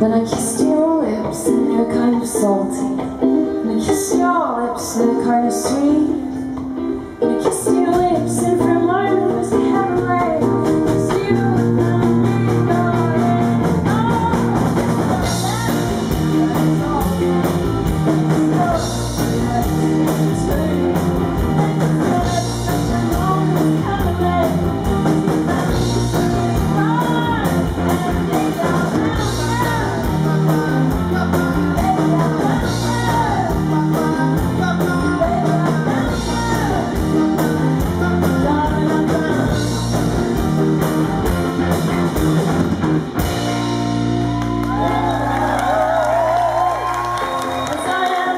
then I kiss